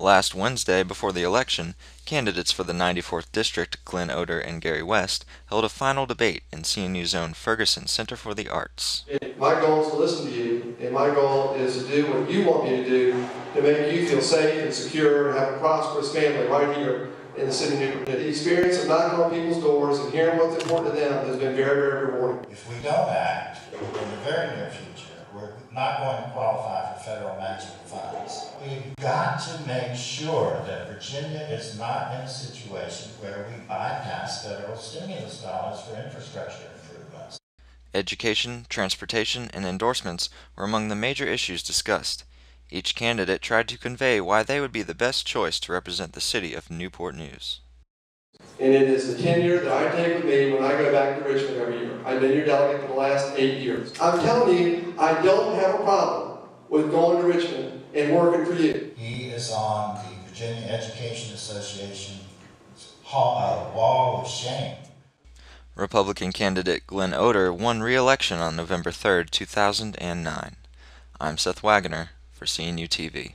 Last Wednesday, before the election, candidates for the 94th District, Glenn Oder and Gary West, held a final debate in CNU's own Ferguson Center for the Arts. My goal is to listen to you, and my goal is to do what you want me to do to make you feel safe and secure and have a prosperous family right here in the city of Newport. The experience of knocking on people's doors and hearing what's important to them has been very, very rewarding. If we don't act in the very near future, we're not going to qualify for federal matching funds. We've got to make sure that Virginia is not in a situation where we bypass federal stimulus dollars for infrastructure improvements. Education, transportation, and endorsements were among the major issues discussed. Each candidate tried to convey why they would be the best choice to represent the city of Newport News. And it is the tenure that I take with me when I go back to Richmond every year. I've been your delegate for the last eight years. I'm telling you, I don't have a problem with going to Richmond and working for you. He is on the Virginia Education Association hall, wall of shame. Republican candidate Glenn Oder won re-election on November 3, 2009. I'm Seth Wagoner for CNU TV.